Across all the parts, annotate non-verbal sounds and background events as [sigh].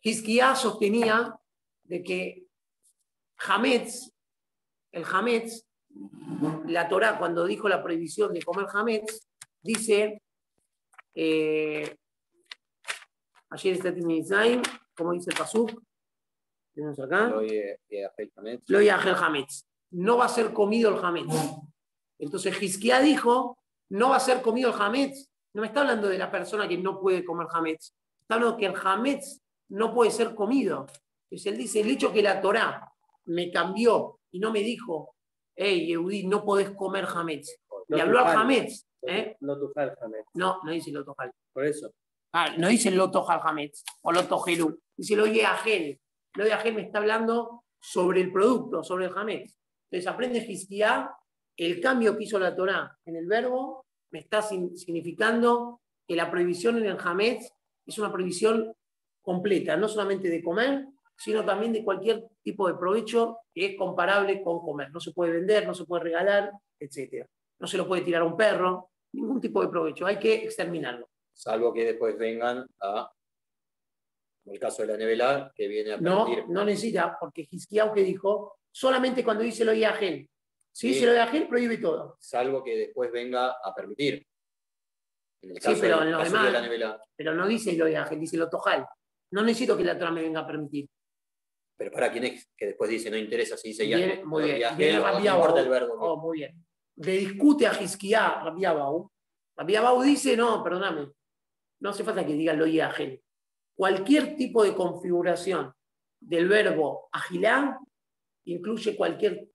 Hizkiah sostenía de que Hametz, el Hametz, la Torah cuando dijo la prohibición de comer Hametz, dice, eh, ayer está Timizaim, como dice el Pasuk, tenemos acá, Lo oye, eh, Ahel Hametz. lo el Hametz, no va a ser comido el Hametz. Entonces Hizkiah dijo, no va a ser comido el Hametz. No me está hablando de la persona que no puede comer Hametz. Está hablando que el Hametz no puede ser comido. Entonces él dice, el hecho que la Torah me cambió y no me dijo, hey, Yehudi, no podés comer Hametz. No Y habló al. Hametz. ¿eh? No Hametz. No, no dice lo Tojal. Por eso. Ah, no dice lo Tojal Hametz o lo Tojelú. Dice lo Yeagel. Lo Yeagel me está hablando sobre el producto, sobre el Hametz. Entonces aprende Hizkiah, el cambio que hizo la Torah en el verbo me está sin- significando que la prohibición en el Hametz es una prohibición completa, no solamente de comer, sino también de cualquier tipo de provecho que es comparable con comer. No se puede vender, no se puede regalar, etc. No se lo puede tirar a un perro, ningún tipo de provecho, hay que exterminarlo. Salvo que después vengan a, como el caso de la nevela, que viene a No, permitir. no necesita, porque Hizkiah que dijo, solamente cuando dice lo Yagel. Si Sí. dice lo Yagel, prohíbe todo. Salvo que después venga a permitir. En el Sí, pero en lo caso demás- de. Pero no dice lo Yagel, dice lo Tojal. No necesito que la Torah me venga a permitir. Pero para quién es que después dice no interesa si dice. Viene- muy bien. importa Abahu. el verbo. Oh, muy bien. Le discute a Hizkiah, Rabbi Abahu. Rabbi Abahu dice, no, perdóname, no hace falta que diga lo Yagel. Cualquier tipo de configuración del verbo agilá incluye cualquier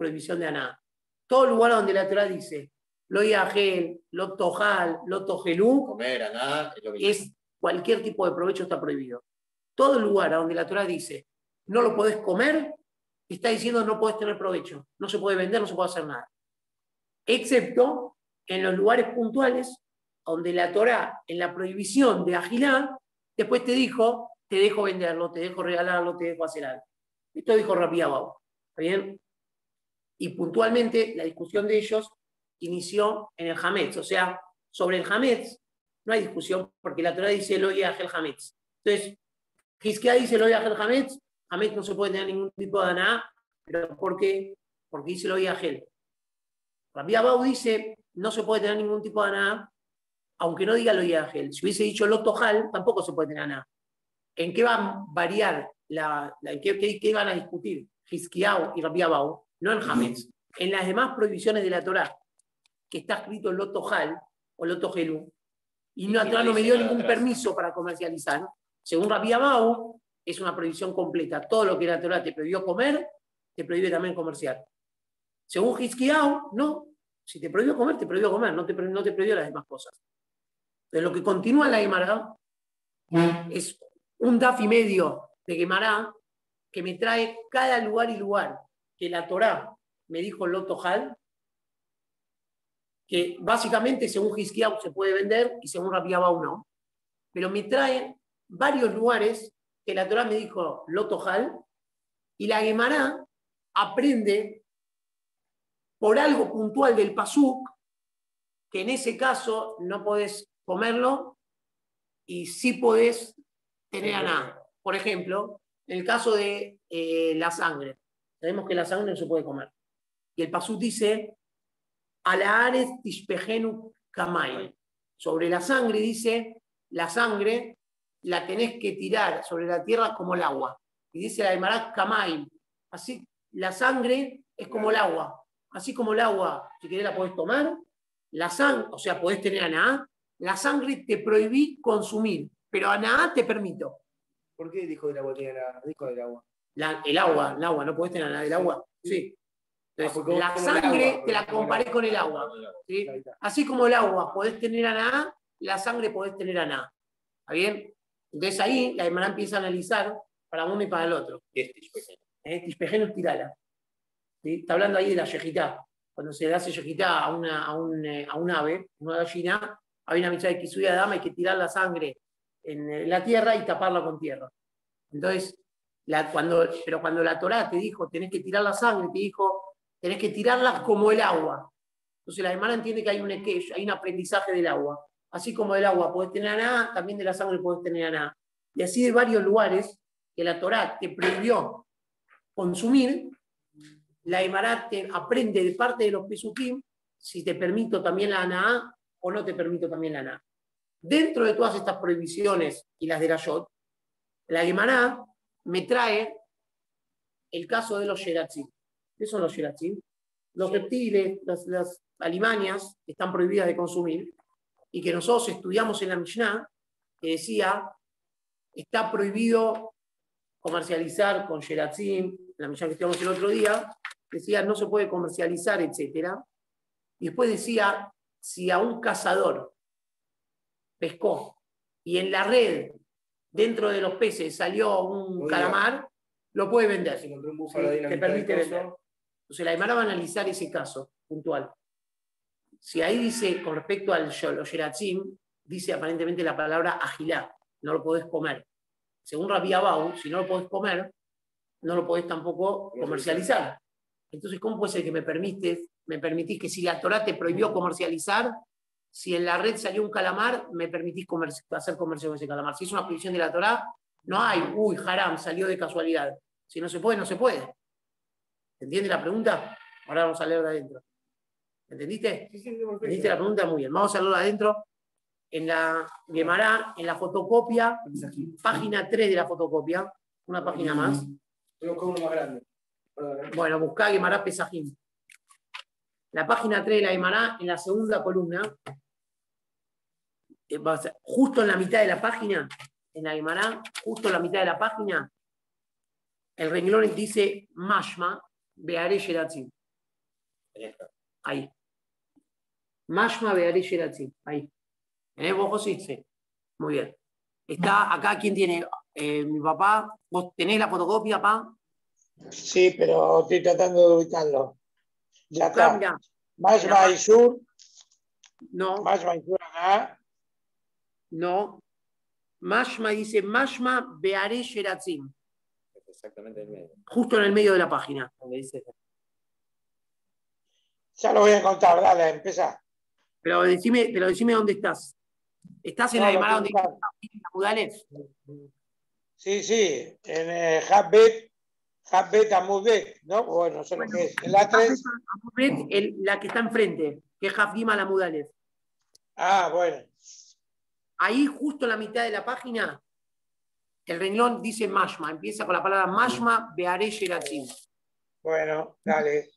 prohibición de aná. Todo lugar donde la Torah dice lo Yagel, lo Tojal, lo Tojelú, Comer, es lo mismo. es cualquier tipo de provecho está prohibido. Todo lugar donde la Torah dice no lo podés comer, está diciendo no podés tener provecho, no se puede vender, no se puede hacer nada. Excepto en los lugares puntuales donde la Torah, en la prohibición de agilá, después te dijo, te dejo venderlo, te dejo regalarlo, te dejo hacer algo. Esto dijo Rabbi Abau. ¿Está bien? Y puntualmente la discusión de ellos inició en el Hametz, o sea, sobre el Hametz no hay discusión porque la Torah dice lo el Hametz. Entonces, Hizkiah dice lo el Hametz, Hametz no se puede tener ningún tipo de aná, pero ¿por qué? Porque dice lo Yahel. Rabbi Abau dice no se puede tener ningún tipo de aná, aunque no diga lo Yahel. Si hubiese dicho lo Tojal, tampoco se puede tener aná. ¿En qué va a variar? La, la- ¿En qué, qué- qué van a discutir Hizkiah y Rabbi Abau? No en Hametz. En las demás prohibiciones de la Torah, que está escrito lo Tojal o lo Tojelú, y no Torah no me dio ningún permiso para comercializar. Según Rabbi Abau, es una prohibición completa. Todo lo que la Torah te prohibió comer, te prohíbe también comerciar. Según Hizkiah, no. Si te prohibió comer, te prohibió comer, no te, pro- no te prohibió las demás cosas. De lo que continúa la Gemara es un daf y medio de Gemara que me trae cada lugar y lugar que la Torá me dijo Lotojal, que básicamente según Hizkiah se puede vender y según Rabbi Abau no. Pero me trae varios lugares que la Torá me dijo Lotojal y la Gemara aprende por algo puntual del Pasuk que en ese caso no podés comerlo y sí podés tener aná. Por ejemplo, en el caso de eh, la sangre. Sabemos que la sangre no se puede comer. Y el Pasuk dice, Alaares tishpejenu kamay. Sobre la sangre dice, la sangre la tenés que tirar sobre la tierra como el agua. Y dice la Gemara kamay. Así, la sangre es como el agua. Así como el agua, si querés la podés tomar, la sangre, o sea, podés tener aná, la sangre te prohibí consumir, pero aná te permito. ¿Por qué dijo de la botella? Dijo del agua. La- el agua, el agua, no podés tener nada del agua. Sí. Entonces, Ah, porque la el sangre te la el comparé con el agua. ¿sí? Así como el agua podés tener aná, la sangre podés tener aná. ¿Está bien? Entonces ahí la hermana empieza a analizar para uno y para el otro. Este. ¿eh? Tispejeno tirala. Está hablando ahí de la yejitá. Cuando se le hace yejitá a, una, a, un, eh, a un ave, una gallina, hay una mitad de kisuya dama, hay que tirar la sangre en eh, la tierra y taparla con tierra. Entonces, pero cuando la Torá te dijo, tenés que tirar la sangre, te dijo, tenés que tirarla como el agua. Entonces la hermana entiende que hay un hay un aprendizaje del agua. Así como del agua podés tener aná, también de la sangre podés tener aná. Y así de varios lugares que la Torá te prohibió consumir, la Emarat te aprende de parte de los Pesukim si te permito también la aná o no te permito también la aná. Dentro de todas estas prohibiciones y las de la Yot, la Gemara me trae el caso de los Sheratzim. ¿Qué son los Sheratzim? Los reptiles, las, las alimañas que están prohibidas de consumir y que nosotros estudiamos en la Mishnah, que decía, está prohibido comercializar con Sheratzim, la Mishnah que estudiamos el otro día, decía, no se puede comercializar, etc. Y después decía, si a un cazador pescó y en la red, dentro de los peces, salió un Oiga. calamar, lo puede vender. Encontró un búfalo la te permite vender. Entonces la Aymara va a analizar ese caso puntual. Si ahí dice, con respecto al Yeratzim, dice aparentemente la palabra agilá, no lo podés comer. Según Rabbi Abau, si no lo podés comer, no lo podés tampoco comercializar. Entonces, ¿cómo puede ser que me permites, me permitís que si la Torah te prohibió comercializar, si en la red salió un calamar, me permitís hacer comercio con ese calamar? Si es una prohibición de la Torah, no hay, uy, haram, salió de casualidad. Si no se puede, no se puede. ¿Entiende la pregunta? Ahora vamos a leer de adentro. ¿Entendiste? Sí, sí, sí. ¿Entendiste la pregunta? Muy bien. Vamos a leerlo de adentro. En la Gemara, en la fotocopia, página 3 de la fotocopia, una página más. Voy a buscar uno más grande. ¿eh? Bueno, buscá Gemara Pesajim. La página 3 de la Gemara, en la segunda columna, eh, justo en la mitad de la página, en la Gemara, justo en la mitad de la página, el renglón dice Mashma Beare Sheratzim. Ahí. Mashma Beare Sheratzim. Ahí. ¿Tenés vos, José? Sí. Muy bien. Está acá, ¿quién tiene? Eh, mi papá. ¿Vos tenés la fotocopia, papá? Sí, pero estoy tratando de ubicarlo. Ya está. Más Mira. Maisur, No. más Maisur acá. No. Mashma dice Mashma Beare Sheratzim. Exactamente en el medio. Justo en el medio de la página. Donde dice Ya lo voy a contar, dale, empezá. Pero decime, pero decime dónde estás. ¿Estás en No, la Gemara donde acá. Mudalef? Sí, sí, en eh, Habbet Amudbet, ¿no? Bueno, no sé lo que es. En la 3. Amudbet, el- la que está enfrente, que es Hafgima la Mudalef. Ah, bueno. Ahí, justo en la mitad de la página, el renglón dice Mashma. Empieza con la palabra Mashma Beare Sheratzim. Bueno, dale.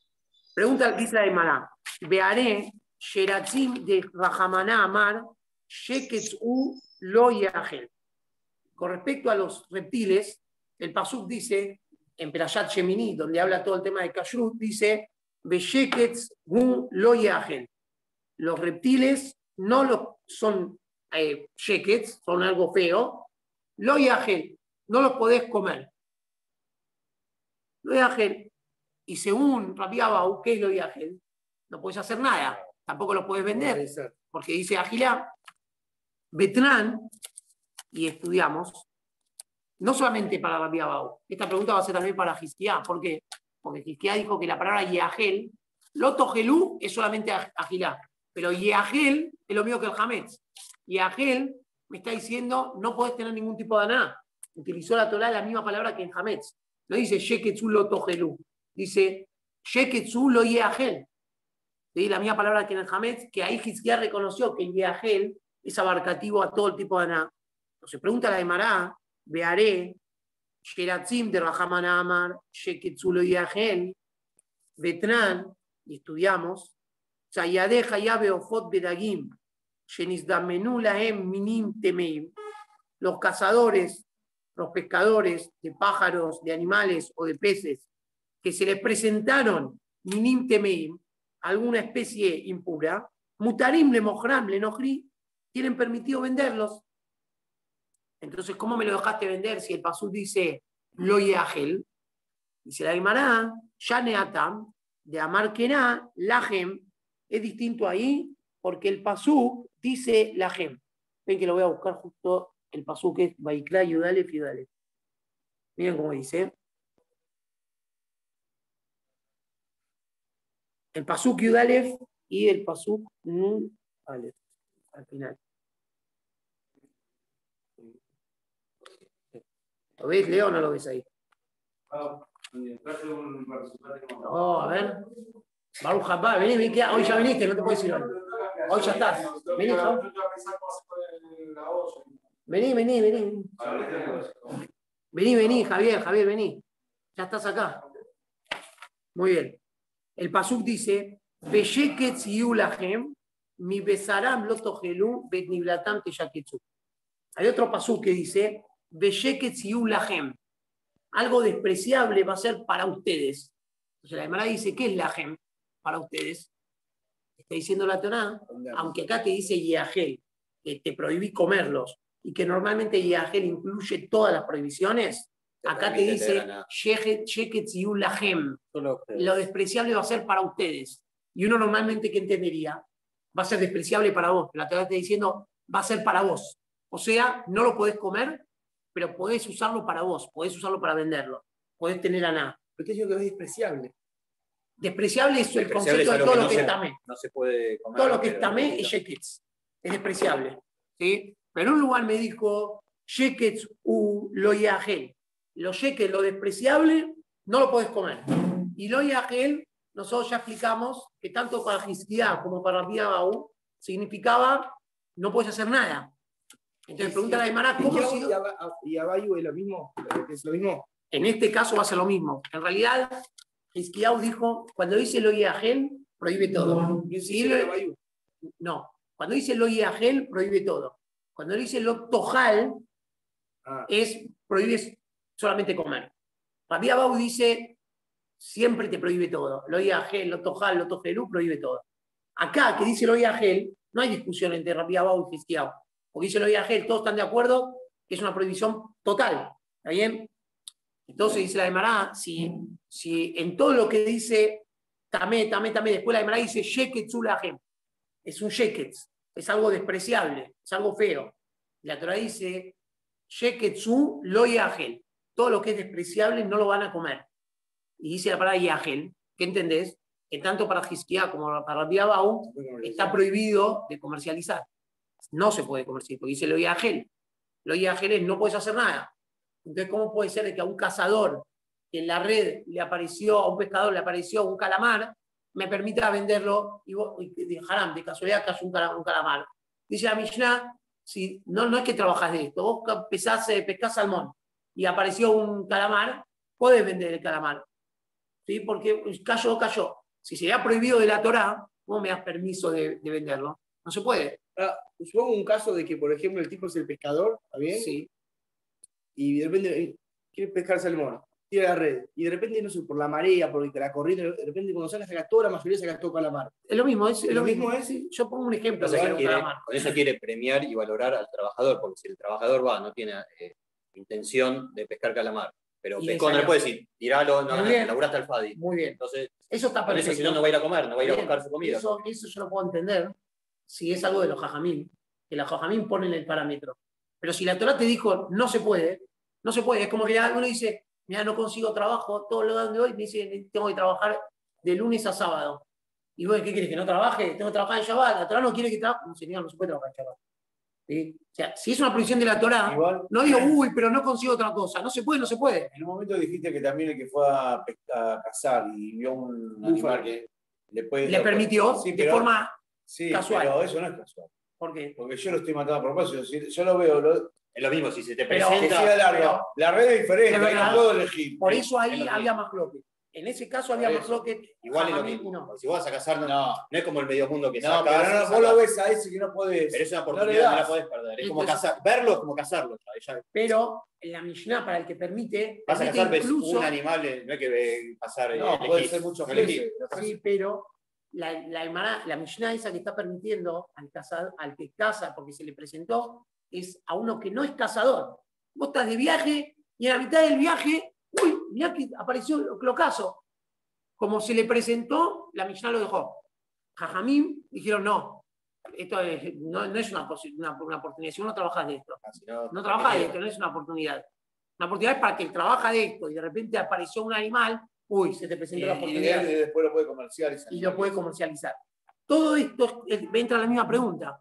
Pregunta dice la Gemara. Beare Sheratzim de Rahamaná Amar Sheketzu Lo Yahel. Con respecto a los reptiles, el Pasuk dice, en Perashat Shemini, donde habla todo el tema de Kashrut, dice, Lo Yahel. Los reptiles no lo, son eh, shekets, son algo feo. Lo Yahel, no los podés comer. Lo Yahel. Y según Rabbi Abau, ¿qué es lo Yahel? No puedes hacer nada. Tampoco lo puedes vender porque dice Agilá, Betrán, y estudiamos, no solamente para Rabbi Abau, esta pregunta va a ser también para Gisquiá, ¿por qué? Porque Gisquiá dijo que la palabra Yeagel, Loto Gelú es solamente Ag- Agilá, pero Yeagel es lo mismo que el Hametz. Yeagel me está diciendo, no podés tener ningún tipo de aná. Utilizó la Torah la misma palabra que en Hametz. No dice Sheketzu Loto Gelú, dice Sheketzu Lo Yeagel. ¿sí? la misma palabra que en el Hametz, que ahí Hizkiah reconoció que el Yeagel es abarcativo a todo el tipo de aná. Entonces pregunta la de Mará, Bearé, Sheratzim de Rahaman Amar, Sheketzulo Yeagel, Betran, y estudiamos, Sayadeja Yabe Ofot Bedagim, Shenizdamenu Lahem Minim Temeim, los cazadores, los pescadores de pájaros, de animales o de peces, que se les presentaron Minim Temeim, alguna especie impura, Mutarim le mojram le nohri, tienen permitido venderlos. Entonces, ¿cómo me lo dejaste vender si el pasú dice lo yagel? Dice la Guimará, Yaneatam, de Amar Kená, Lahem, es distinto ahí porque el pasú dice Lahem. Ven que lo voy a buscar justo el pasú que es Baikla Yudalef Yudalef. Miren cómo dice. El pasuk Yudalef y el pasuk Nun al final. ¿Lo ves, Leo, o no lo ves ahí? No, a ver. Baruch Habá, vení, vení, hoy ya viniste, no te puedes ir hoy. Hoy ya estás. Vení. Vení, vení, vení. Vení, vení, Javier, Javier, vení. Ya estás acá. Muy bien. El Pasuk dice, mi besaram teyaketsu. Hay otro Pasuk que dice. Algo despreciable va a ser para ustedes. Entonces la Gemara dice, ¿qué es lahem para ustedes? Está diciendo la Torah, aunque acá te dice Yahel, que te prohibí comerlos, y que normalmente Yahel incluye todas las prohibiciones, acá te dice lo despreciable va a ser para ustedes. Y uno normalmente, ¿qué entendería? Va a ser despreciable para vos. La Torah está diciendo, va a ser para vos. O sea, no lo podés comer, pero podés usarlo para vos, podés usarlo para venderlo, podés tener a nada. ¿Por qué digo que es despreciable? Despreciable es el concepto de todo lo que, está tamé. No se puede comer. Todo lo que está tamé es shekets. Es despreciable. ¿sí? Pero en un lugar me dijo shekets u lo yagel. Lo shekets, lo despreciable, no lo puedes comer. Y lo yagel, nosotros ya explicamos que tanto para Hizkiah como para Baú significaba no puedes hacer nada. Entonces pregunta la Gemara, ¿cómo si... ¿Y Abayu es lo mismo? ¿Es lo mismo? En este caso va a ser lo mismo. En realidad, Hizkiyahu dijo, cuando dice lo Agel, prohíbe todo. No, cuando dice lo Agel, prohíbe todo. Cuando dice lo Tojal, ah. es prohíbe solamente comer. Rabbi Abau dice, siempre te prohíbe todo. Lo Agel, lo Tojal, lo Tojelú, prohíbe todo. Acá, que dice lo Agel, no hay discusión entre Rabbi Abau y Hizkiyahu. Porque dice lo Agel, todos están de acuerdo que es una prohibición total. ¿Está bien? Entonces dice la Emara, si, si en todo lo que dice tamé, tamé, tamé, después la Emara dice sheketz es un sheketz, es algo despreciable, es algo feo. La Torah dice sheketzu lo yagel, todo lo que es despreciable no lo van a comer. Y dice la palabra yagel, ¿qué entendés? Que tanto para Hizkiah como para Biabau está prohibido de comercializar. No se puede comercializar, porque dice lo yagel. Lo yagel es no puedes hacer nada entonces, ¿cómo puede ser que a un cazador que en la red le apareció, a un pescador le apareció un calamar, me permita venderlo y, vos, de haram, de casualidad cayó un, un calamar? Dice la Mishnah, si, no, no es que trabajas de esto, vos empezás, eh, pescás salmón y apareció un calamar, puedes vender el calamar. ¿Sí? Porque cayó, cayó. Si sería prohibido de la Torah, ¿cómo me das permiso de, venderlo? No se puede. Ahora, supongo un caso de que, por ejemplo, el tipo es el pescador, ¿está bien? Sí y de repente eh, quiere pescar salmón, tira la red, y de repente, no sé, por la marea, por la corriente, de repente cuando sale saca toda la mayoría saca todo calamar. Es lo mismo, es, lo, mismo, es, yo pongo un ejemplo. con eso quiere premiar y valorar al trabajador, porque si el trabajador va, no tiene eh, intención de pescar calamar, pero pescó, no le puede decir, tiralo, no, no, laburaste al Fadi. Muy bien. Entonces, eso está perfecto. Eso, si no, no va a ir a comer, no va a ir a buscar su comida. Eso, eso yo lo puedo entender si es algo de los jajamín, que los jajamín ponen el parámetro. Pero si la Torah te dijo no se puede, no se puede. Es como que uno dice, mira, no consigo trabajo, todo lo de hoy me dice, tengo que trabajar de lunes a sábado. Y vos, ¿qué quieres? ¿Que no trabaje? Tengo que trabajar en Shabbat. La Torah no quiere que trabaje. No, señor, no se puede trabajar en Shabbat. O sea, si es una prohibición de la Torah, no digo, uy, pero no consigo otra cosa. No se puede, no se puede. En un momento dijiste que también el que fue a, cazar y vio un animal que le, puede, le permitió de forma sí, casual. Pero eso no es casual. ¿Por qué? Porque yo lo estoy matando a propósito. Yo lo veo, lo, es lo mismo, si se te presenta. largo. la red es diferente, no puedo elegir. Por eso ahí había más bloque. En ese caso había más bloque. Igual es lo mismo. Si vos vas a casar, no, no, es como el medio mundo que no, No, pero vos lo ves a ese que no puedes. Pero es una oportunidad, no, la podés perder. Es como casar, verlo es como casarlo. Pero en la Mishnah, para el que permite. Vas a casar incluso, un animal, eh, no hay que pasar. Eh, no, puede ser mucho Sí, pero la, la, la Mishnah esa que está permitiendo al, al que casa porque se le presentó es a uno que no es cazador. Vos estás de viaje y en la mitad del viaje, uy, mirá que apareció el clocazo. Como se le presentó, la Mishnah lo dejó. Jajamim dijeron, no, esto no, es una, una, oportunidad. Si uno trabaja de esto, ah, no, trabaja de esto, no es una oportunidad. Una oportunidad es para que trabaja de esto y de repente apareció un animal, uy, se te presentó la oportunidad. Y después lo puede comercializar. Y lo puede comercializar. Todo esto entra a la misma pregunta.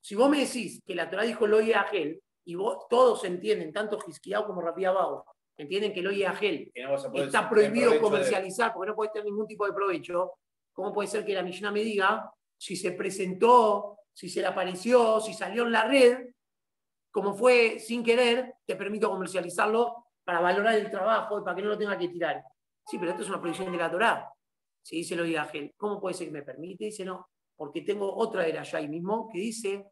Si vos me decís que la Torah dijo lo Agel, y vos, todos entienden, tanto Gisquiao como Rapia entienden que el hoy Agel está prohibido comercializar porque no puede tener ningún tipo de provecho, ¿cómo puede ser que la Mishnah me diga si se presentó, si se le apareció, si salió en la red, como fue sin querer, te permito comercializarlo para valorar el trabajo y para que no lo tenga que tirar? Sí, pero esto es una prohibición de la Torah. Si dice el hoy Agel, ¿cómo puede ser que me permite? Dice no, porque tengo otra era allá ahí mismo que dice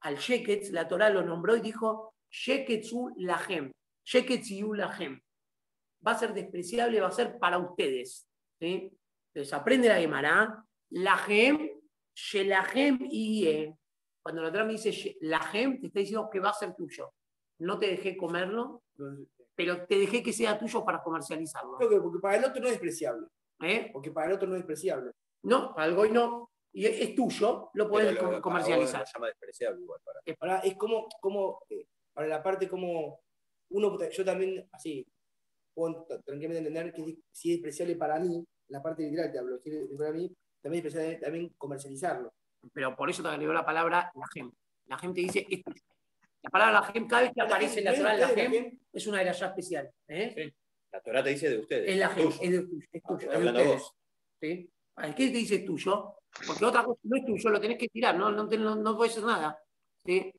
al Sheketz, la Torah lo nombró y dijo Sheketzu Lahem. Sheketziu Lahem. Va a ser despreciable, va a ser para ustedes. Entonces aprende la Gemara. Lahem, Shelahem y Cuando la Torah me dice Lahem, te está diciendo que va a ser tuyo. No te dejé comerlo, pero te dejé que sea tuyo para comercializarlo. Porque para el otro no es despreciable. ¿Eh? Porque para el otro no es despreciable. No, para el goy no y es, tuyo, lo puedes comercializar. llama despreciable igual para. es como, como eh, para la parte como uno, yo también, así, puedo tranquilamente entender que si es despreciable para mí, la parte literal te hablo, si es para mí, también es despreciable también comercializarlo. Pero por eso te agregó la palabra la gem. La gente dice es La palabra la gem, cada vez que aparece en la Torah la gem, es una de las ya especial. ¿eh? La Torah te dice de ustedes. Es la gem, es de tuyo. Es tuyo. Ah, es de vos. ¿Sí? ¿Qué te dice tuyo? Porque otra cosa no es tuyo, lo tenés que tirar, no, no, no, puede ser nada. ¿sí?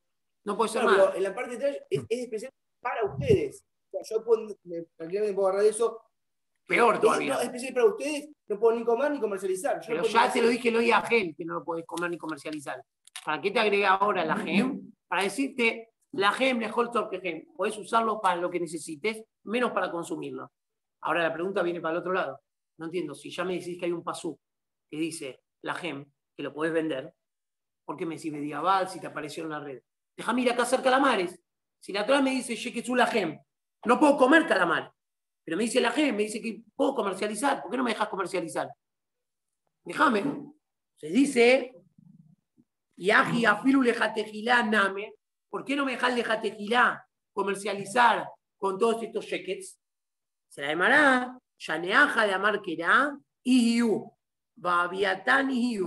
No puede ser nada. Pero en la parte de atrás es, especial para ustedes. O sea, yo puedo, tranquilamente puedo agarrar eso. Peor todavía. Es, especial para ustedes, no puedo ni comer ni comercializar. Pero ya te lo dije lo a Gem, que no lo podés comer ni comercializar. ¿Para qué te agrega ahora la Gem? Para decirte, la Gem que Gem. Podés usarlo para lo que necesites, menos para consumirlo. Ahora la pregunta viene para el otro lado. No entiendo, si ya me decís que hay un pasú que dice la gem, que lo podés vender, ¿por qué me decís medieval si te apareció en la red? Déjame ir acá a hacer calamares. Si la otra me dice, que tú la gem, no puedo comer calamar, pero me dice la gem, me dice que puedo comercializar, ¿por qué no me dejas comercializar? Déjame. Se dice, Yaji afilu lejatejilá name, ¿por qué no me dejas lejatejilá comercializar con todos estos cheques? Se la llamará, Yaneaja de Amarquerá, y Babiatán y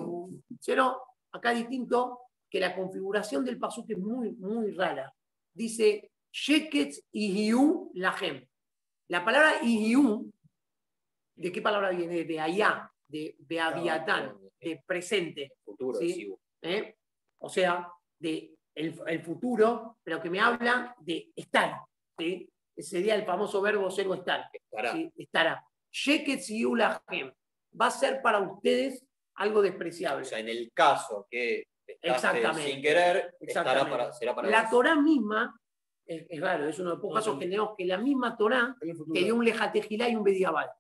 Pero acá distinto que la configuración del pasuk es muy, muy rara. Dice Sheketz y la gem. La palabra Ihiu, ¿de qué palabra viene? De allá, de Beaviatán, de presente. Futuro, ¿Eh? O sea, de el, futuro, pero que me habla de estar. ¿sí? Sería el famoso verbo ser o estar. Estará. ¿sí? Estará. Va a ser para ustedes algo despreciable. O sea, en el caso que Exactamente. sin querer, estará para, será para La Torah misma, es, raro, es uno de los pocos casos que tenemos que la misma Torah te dio un lejatejilá y un bediabal.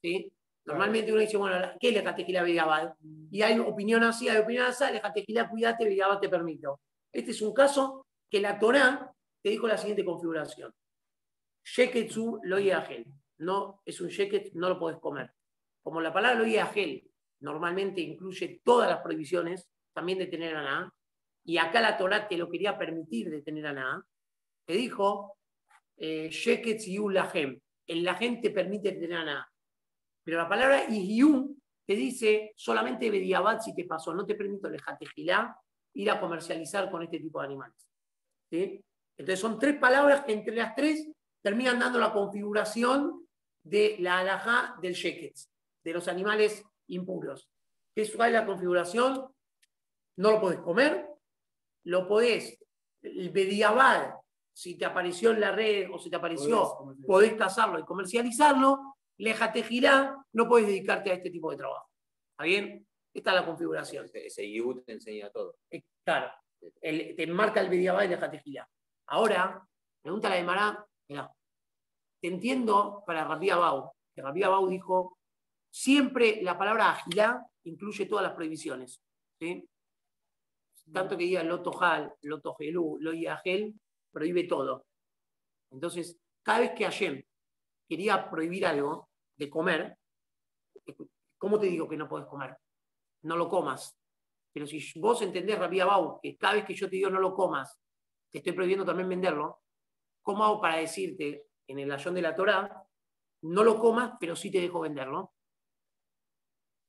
¿sí? Normalmente uno dice, bueno, ¿qué es lejatejilá bediabal? Y hay opinión así, hay opinión así, lejatejilá, cuídate, bediabal te permito. Este es un caso que la Torah te dijo la siguiente configuración. Sheketsu lo agel. No, es un sheket, no lo podés comer. Como la palabra lo agel normalmente incluye todas las prohibiciones, también de tener a y acá la Torah te lo quería permitir de tener a te dijo, eh, Sheketz Lahem, el Lahem te permite tener a Pero la palabra Ihyun te dice solamente Bediabad si te pasó, no te permito lejatejilá ir a comercializar con este tipo de animales. Entonces son tres palabras que entre las tres terminan dando la configuración de la alajá del Sheketz de los animales impuros. ¿Qué es la configuración? No lo podés comer, lo podés, el bediabal, si te apareció en la red o si te apareció, podés, cazarlo y comercializarlo, léjate girá, no podés dedicarte a este tipo de trabajo. ¿Está bien? Esta es la configuración. Ese IU te enseña todo. Eh, claro, te marca el bediabal y léjate girá. Ahora, pregunta la de Mará, te entiendo para Rabbi Abau, que Rabbi Abau dijo, Siempre la palabra agilá incluye todas las prohibiciones. Tanto que diga loto hal, loto gelú, lo agel, prohíbe todo. Entonces, cada vez que Hashem quería prohibir algo de comer, ¿cómo te digo que no puedes comer? No lo comas. Pero si vos entendés, Rabbi Abau, que cada vez que yo te digo no lo comas, te estoy prohibiendo también venderlo, ¿cómo hago para decirte en el ayón de la Torah, no lo comas, pero sí te dejo venderlo?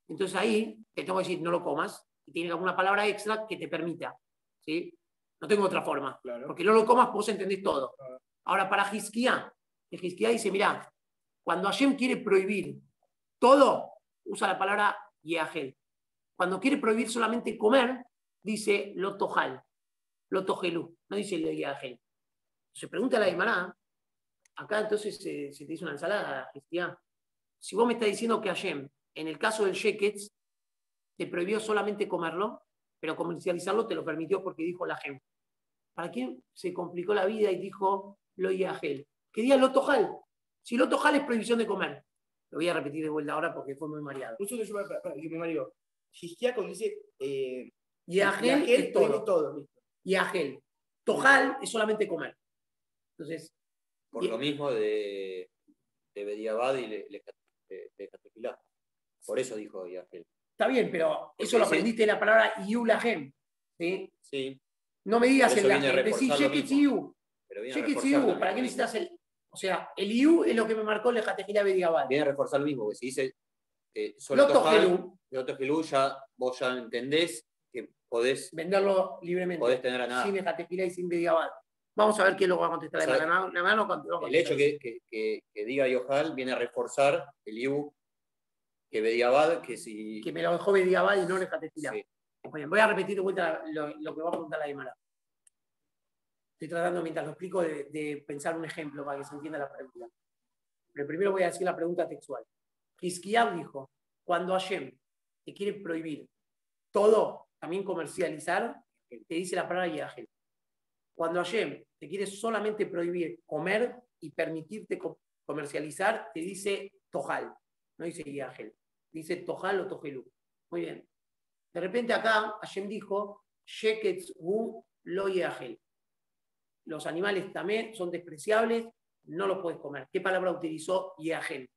Entonces ahí te tengo que decir, no lo comas, y tiene alguna palabra extra que te permita. ¿sí? No tengo otra forma. Porque no lo comas, vos entendés todo. Ahora, para Hizkiah, el Hizkiah dice, mirá, cuando Hashem quiere prohibir todo, usa la palabra Yahel. Cuando quiere prohibir solamente comer, dice Lotojal, Lotogelú, no dice Yahel. Se pregunta a la Imaná, acá entonces se, te dice una ensalada, Hizkiah. Si vos me estás diciendo que Hashem, en el caso del Sheketz, te prohibió solamente comerlo, pero comercializarlo te lo permitió porque dijo la gente. ¿Para quién se complicó la vida y dijo lo yagel? ¿Qué día lo tojal? Si lo tojal es prohibición de comer. Lo voy a repetir de vuelta ahora porque fue muy mareado. Eso que yo me mareo. Cuando dice eh, yagel, es todo. todo Yagel. Tojal es solamente comer. Entonces. Por lo mismo de, de Bediabad y le, Por eso dijo Yagel. Está bien, pero eso lo aprendiste en la palabra Yulahem. ¿sí? Sí. No me digas el Lahem, decís Sheketziu. Sheketziu, ¿para qué necesitas el...? O sea, el Iu es lo que me marcó el Jatejila Bediabal. Viene a reforzar lo mismo, porque si dice eh, Loto ya vos ya entendés que podés... Venderlo libremente. Podés tener a nada. Sin Jatejila y sin Bediabal. Vamos a ver quién lo va a contestar. O sea, mano, el hecho que, que, que, diga Yohal viene a reforzar el Iu que Bediabad, que si. Que me lo dejó Bediabad y no le Sí. voy a repetir de vuelta lo, que va a preguntar la Aymara. Estoy tratando, mientras lo explico, de, pensar un ejemplo para que se entienda la pregunta. Pero primero voy a decir la pregunta textual. Hizkiab dijo: cuando Hashem te quiere prohibir todo, también comercializar, te dice la palabra Yahel. Cuando Hashem te quiere solamente prohibir comer y permitirte comercializar, te dice Tojal, no dice Yahel dice Tojal o Tojelú. Muy bien. De repente acá Hashem dijo, Sheketz hu lo yahel. Los animales también son despreciables, no los puedes comer. ¿Qué palabra utilizó Yahel?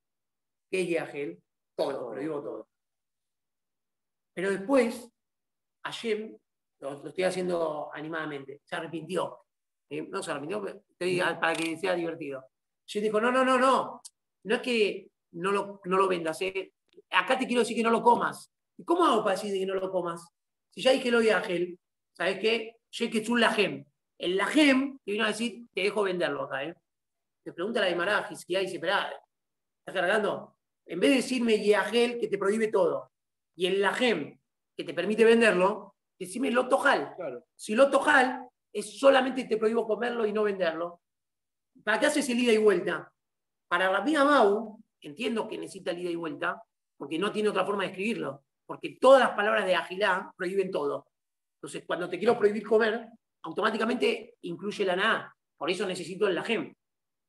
¿Qué es Yahel? Todo, pero digo todo. Pero después, Hashem, lo, estoy haciendo animadamente, se arrepintió. Eh, no se arrepintió, para que sea divertido. Hashem dijo, no, no, no, no. No es que no lo, no lo vendas, eh acá te quiero decir que no lo comas. ¿Y cómo hago para decir que no lo comas? Si ya dije lo de Ángel, ¿sabes qué? es un lajem. El lajem te vino a decir, te dejo venderlo acá, ¿eh? Te pregunta la de Marajis, y dice, espera, ¿estás cargando? En vez de decirme Yahel, que te prohíbe todo, y el lajem, que te permite venderlo, decime lo tojal. Si lo tojal es solamente te prohíbo comerlo y no venderlo. ¿Para qué haces el ida y vuelta? Para Rabbi Mau, entiendo que necesita el ida y vuelta, porque no tiene otra forma de escribirlo, porque todas las palabras de agilá prohíben todo. Entonces, cuando te quiero prohibir comer, automáticamente incluye la na, por eso necesito el lajem.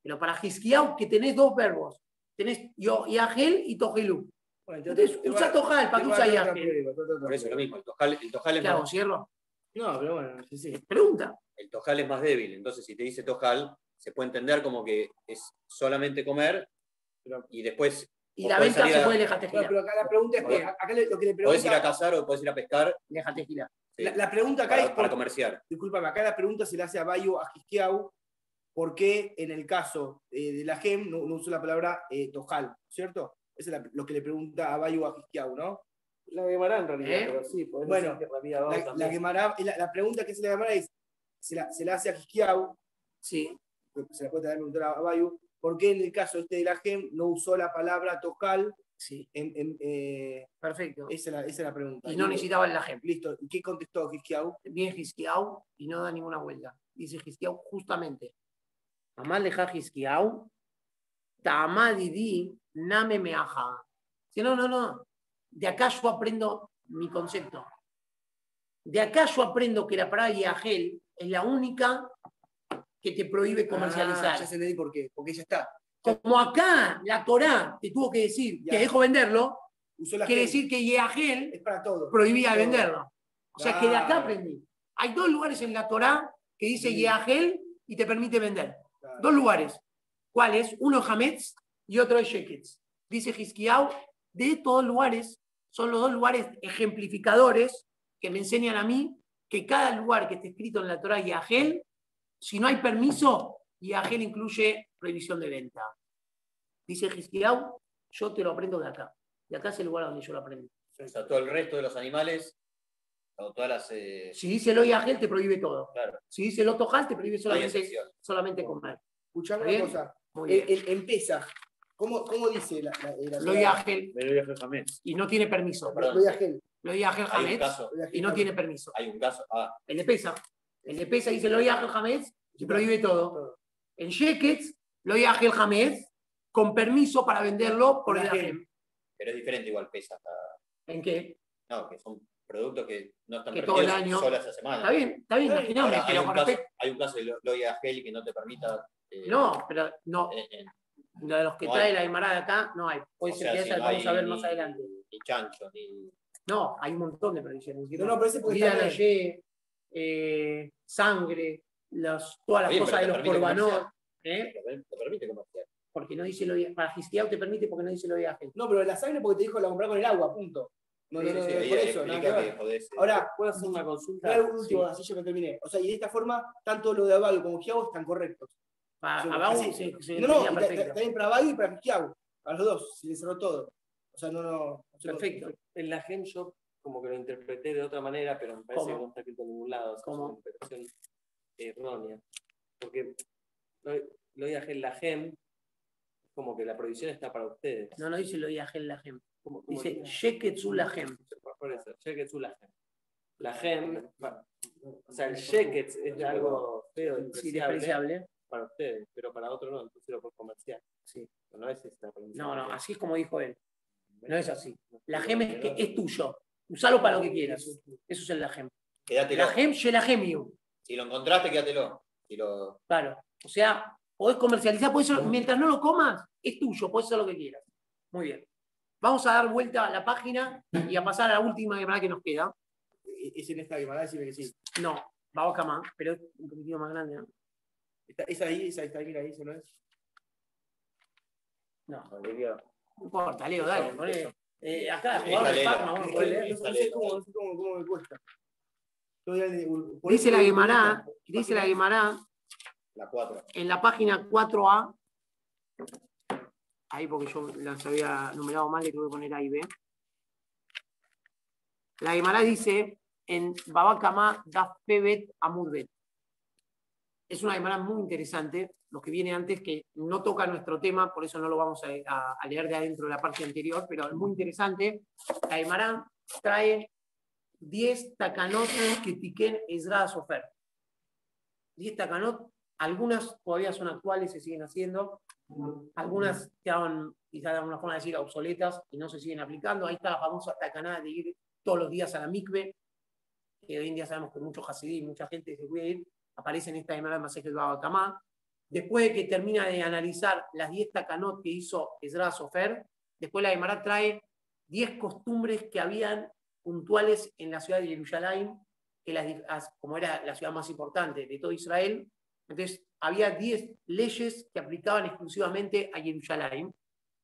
Pero para Hiskiau, que tenés dos verbos, tenés yo, yagel y tojelú. Entonces, usa tojal, ¿para qué usa yagel? Por eso es lo mismo, el tojal, el tojal es ¿Qué más... cierro? No, pero bueno, sí, sí. Pregunta. El tojal es más débil, entonces si te dice tojal, se puede entender como que es solamente comer y después y la venta se puede dejar girar. pero acá la pregunta es que, acá lo que le pregunta, Puedes ir a cazar o puedes ir a pescar. Déjate girar. La, pregunta acá es. Para comerciar. Disculpame, acá la pregunta se le hace a Bayo a Gisquiau, ¿por qué en el caso eh, de la GEM no, usa la palabra eh, tojal, ¿cierto? Eso es lo que le pregunta a Bayo a Gisquiau, ¿no? La Gemara en realidad, ¿Eh? pero sí, bueno, la, la, la, pregunta que se le Gemara es, se la, se la hace a Gisquiau, sí. se la puede preguntar a Bayo, ¿Por qué en el caso este de la GEM no usó la palabra tocal? Sí. Eh, Perfecto. Esa es, la, pregunta. Y no necesitaba la GEM. Listo. ¿Y qué contestó Gisquiau? Bien Gisquiau y no da ninguna vuelta. Dice Gisquiau justamente. Mamá leja Gisquiau, tamadidi, name meaja. Si no, no, no. De acá yo aprendo mi concepto. De acá yo aprendo que la palabra Yahel es la única que te prohíbe comercializar. Ah, ya se entendí por qué, porque ya está. Como acá la Torá te tuvo que decir, que dejo venderlo, quiere decir que Yehagel es para todo. prohibía venderlo. O sea que de acá aprendí. Hay dos lugares en la Torá que dice sí. y te permite vender. Dos lugares. ¿Cuáles? Uno es Hametz y otro es Sheketz. Dice Hiskiau, de estos dos lugares son los dos lugares ejemplificadores que me enseñan a mí que cada lugar que esté escrito en la Torah Yahel si no hay permiso, y Agel incluye prohibición de venta. Dice Gisquiau, yo te lo aprendo de acá. De acá es el lugar donde yo lo aprendí. todo el resto de los animales todas las, eh, Si dice lo Yagel, te prohíbe todo. Claro. Si dice lo Tojal, te prohíbe solamente, solamente comer. Escuchame una cosa. En Pesach, ¿cómo, ¿cómo, dice la, la, Lo Yagel. Y no tiene permiso. Lo Yagel. Lo Yagel Hametz. Y no tiene permiso. Hay un caso. Ah. El de Pesach. El de Pesach dice lo Yagel Hametz y prohíbe todo. En Sheketz, lo Yagel Hametz con permiso para venderlo por el Yagel. Pero es diferente igual Pesach. ¿En qué? No, que son productos que no están que todo el año. solo esa semana. Está bien, está bien, Ahora, hay, un caso, hay, un caso, de Loya Gel que no te permita. Eh, no, pero no. Eh, eh, de los que no trae hay. la de acá, no hay. Puede ser que esa vamos a ver más adelante. Ni chancho, ni. No, hay un montón de provisiones. No, no, pero ese está allí, eh, sangre, los, todas las bien, cosas de los corbanos. ¿eh? Te permite comerciar. Porque no dice lo Para Gistiao te permite porque no dice lo de No, pero la sangre porque te dijo la comprar con el agua, punto. No, no, no, por eso. Ahora, puedo hacer una consulta. Un último, así ya me terminé. O sea, y de esta forma, tanto lo de Abago como Giago están correctos. Para Abago, sí, sí, No, no, también para Abago y para Giago. A los dos, si les cerró todo. O sea, no, no. Perfecto. En la Gem Shop, como que lo interpreté de otra manera, pero me parece que no está escrito en ningún lado. Es una interpretación errónea. Porque lo dije en la Gem, como que la prohibición está para ustedes. No, no dice lo dije en la Gem. Dice Sheketsu Lahem. Por eso, Sheketsu Lahem. Lahem, o sea, el Sheket es algo feo, despreciable para ustedes, pero para otros no, entonces lo por comercial. Sí. No es esta No, no, así es como dijo él. No es así. La gem es que es tuyo. Usalo para lo que quieras. Eso es el la gem. Quédatelo. La gem, la gemium. Si lo encontraste, quédatelo. Si lo... Claro. O sea, podés comercializar, podés mientras no lo comas, es tuyo, podés hacer lo que quieras. Muy bien. Vamos a dar vuelta a la página y a pasar a la última Gemara que nos queda. ¿Es en esta Gemara? Decime que sí. No, va acá más, pero es un poquitito más grande. ¿no? ¿Esa ahí? ¿Esa está ahí? Mira, ahí, ¿eso no es? No, no importa, Leo, dale. Eh, acá, jugador de Parma, vamos a leer. No sé cómo, cómo, me cuesta. Dice la Gemara, dice la Gemara, la 4. en la página 4A, ahí porque yo las había numerado mal, le tuve que poner A y B. La Gemara dice en Babakama Daf Pebet Amudbet. Es una Gemara muy interesante, lo que viene antes, que no toca nuestro tema, por eso no lo vamos a, leer de adentro de la parte anterior, pero es muy interesante. La Gemara trae 10 takanot que tiquen Ezra Sofer. 10 takanot, algunas todavía son actuales, se siguen haciendo, algunas quedaban, quizás de alguna forma de decir, obsoletas y no se siguen aplicando. Ahí está la famosa tacaná de ir todos los días a la mikve, que hoy en día sabemos que muchos hasidí, mucha gente se puede ir, aparece en esta llamada de Baba Kamá. Después de que termina de analizar las 10 takanot que hizo Ezra Sofer, después la Gemara trae 10 costumbres que habían puntuales en la ciudad de Jerusalén, que las, como era la ciudad más importante de todo Israel. Entonces, había 10 leyes que aplicaban exclusivamente a Jerusalén.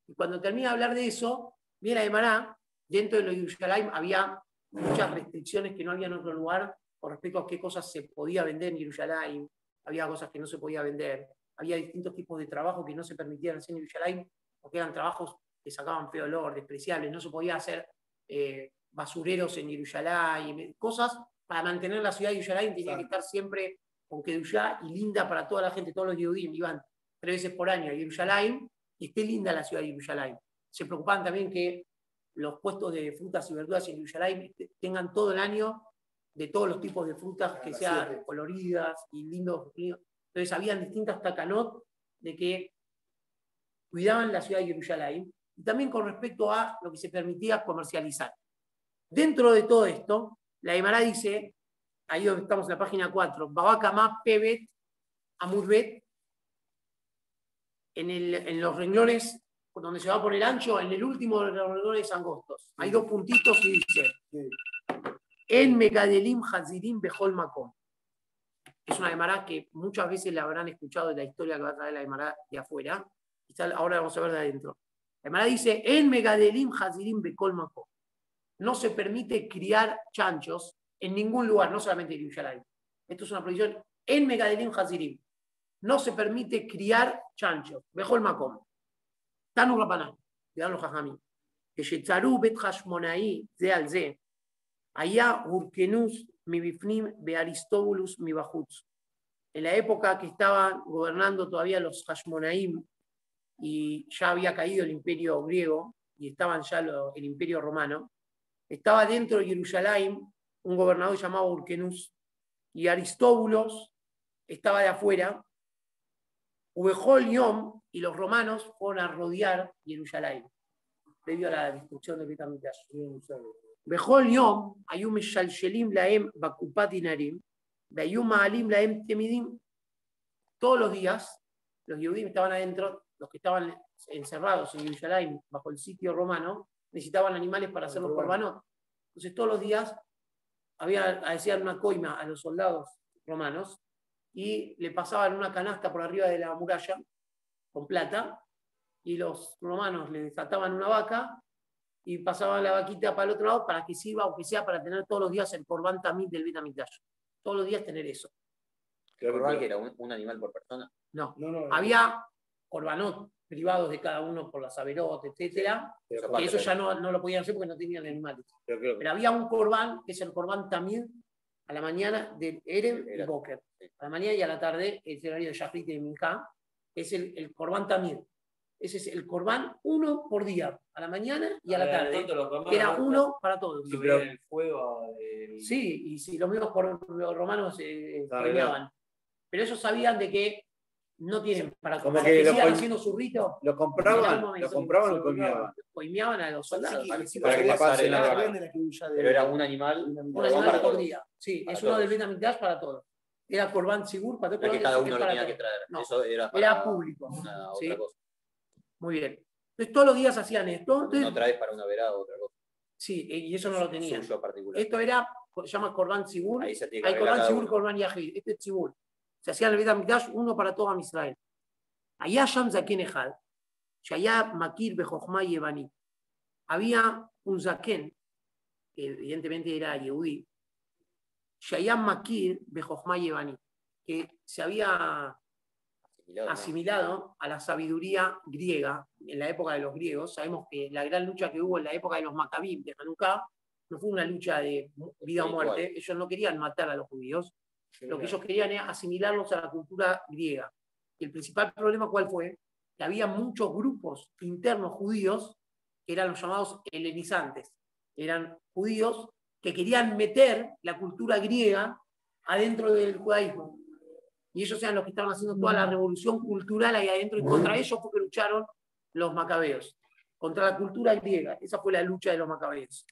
Y cuando termina de hablar de eso, viene la Gemara, dentro de Jerusalén había muchas restricciones que no había en otro lugar con respecto a qué cosas se podía vender en Jerusalén, había cosas que no se podía vender, había distintos tipos de trabajo que no se permitían hacer en Jerusalén, porque eran trabajos que sacaban feo olor, despreciables, no se podía hacer eh, basureros en Jerusalén, cosas para mantener la ciudad de Jerusalén tenía que estar siempre con Kedushá y linda para toda la gente, todos los judíos iban tres veces por año a Jerusalén y esté linda la ciudad de Jerusalén. Se preocupaban también que los puestos de frutas y verduras en Jerusalén tengan todo el año de todos los tipos de frutas que sean coloridas y lindos. Entonces, habían distintas tacanot de que cuidaban la ciudad de Jerusalén y también con respecto a lo que se permitía comercializar. Dentro de todo esto, la Emara dice, ahí donde estamos en la página 4, Babakama Pebet Amurbet, en, en los renglones donde se va a poner ancho, en el último de los renglones angostos. Hay dos puntitos y dice, en Megadelim Hazirim Behol Makom. Es una Gemara que muchas veces la habrán escuchado de la historia que va a traer la Gemara de afuera. Ahora vamos a ver de adentro. La Gemara dice: En Megadelim Hazirim Behol Makom. No se permite criar chanchos en ningún lugar, no solamente en Yerushalayim. Esto es una prohibición en Megadelim Hazirim. No se permite criar chanchos. Behol Makom. Tanu Rabaná. Cuidado los jajamí. Que Shetzaru Bet Hashmonai, Ze al Allá Urkenus mi bifnim be Aristóbulus mi bajutz. En la época que estaban gobernando todavía los Hashmonaim y ya había caído el imperio griego y estaban ya el imperio romano, estaba dentro de Jerusalén un gobernador llamado Urkenus y Aristóbulos estaba de afuera. Ubejol Yom y los romanos fueron a rodear Jerusalén debido a la destrucción de Betamitash. Bejol Yom, Ayum Shalshelim Laem Bakupat Inarim, Ayum Maalim Laem Temidim. Todos los días, los judíos estaban adentro, los que estaban encerrados en Jerusalén bajo el sitio romano, necesitaban animales para hacer los corbanos. Entonces, todos los días había, hacían una coima a los soldados romanos y le pasaban una canasta por arriba de la muralla con plata y los romanos le desataban una vaca y pasaban la vaquita para el otro lado para que sirva, aunque sea para tener todos los días el corbán tamid del Betamigdash. Todos los días tener eso. ¿El corbán que era un, animal por persona? No, había corbanot privados de cada uno por las averot, etcétera, y eso ya no, no, lo podían hacer porque no tenían animales. Pero, había un corbán, que es el corbán tamid, a la mañana del Erev y Boker. A la mañana y a la tarde, el horario de Shafrit y Minká, es el, el corbán tamid. Ese es el corbán uno por día, a la mañana y a la tarde. era uno para todos. Sí, pero el fuego. Sí, y si los mismos romanos eh, Pero ellos sabían de que no tienen para, Como que, sigan haciendo su rito. Lo compraban, lo compraban o coimeaban. Coimeaban a los soldados. para, que, pasen la Pero era un animal. Un animal por día. Sí, es uno del Betamigdash para todos. Era Corbán Sigur para todos. que cada uno lo tenía que traer. Eso era, era público. Una, otra cosa. Muy bien. Entonces todos los días hacían esto. no traes para una verada o otra cosa. Sí, y eso no lo tenía. particular. Esto era, se llama Corban Sigur. Ahí se Hay Corban Sigur, Corban Yahid. Este es Sigur. Se hacía el Betamikdash uno para todo Israel. Allá Sham Zaken Ejad, Shaya Makir Bejochma Yevani. Había un Zaken, que evidentemente era Yehudi, Shaya Makir Bejochma Yevani, que se había asimilado, a la sabiduría griega en la época de los griegos. Sabemos que la gran lucha que hubo en la época de los Maccabim de Hanukkah no fue una lucha de vida o muerte. Ellos no querían matar a los judíos. Lo que ellos querían era asimilarlos a la cultura griega. Y el principal problema, ¿cuál fue? Que había muchos grupos internos judíos que eran los llamados helenizantes. Eran judíos que querían meter la cultura griega adentro del judaísmo y ellos eran los que estaban haciendo toda la revolución cultural ahí adentro, y contra ellos fue que lucharon los macabeos, contra la cultura griega. Esa fue la lucha de los macabeos.